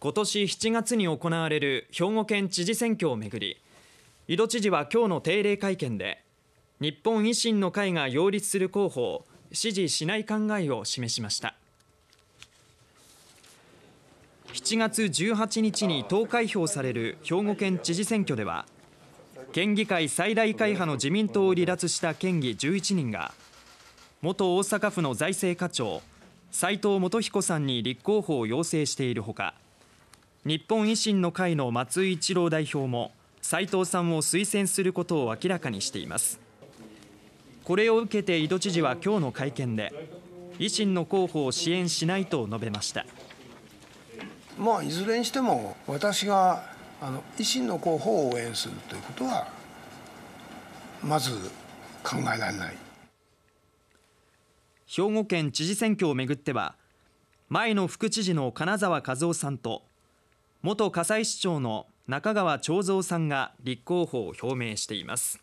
今年7月に行われる兵庫県知事選挙をめぐり井戸知事は今日の定例会見で日本維新の会が擁立する候補を支持しない考えを示しました。7月18日に投開票される兵庫県知事選挙では県議会最大会派の自民党を離脱した県議11人が元大阪府の財政課長斉藤元彦さんに立候補を要請しているほか日本維新の会の松井一郎代表も斉藤さんを推薦することを明らかにしています。これを受けて井戸知事は今日の会見で維新の候補を支援しないと述べました。まあいずれにしても私があの維新の候補を応援するということはまず考えられない。兵庫県知事選挙をめぐっては前の副知事の金沢和夫さんと元葛西市長の中川長三さんが立候補を表明しています。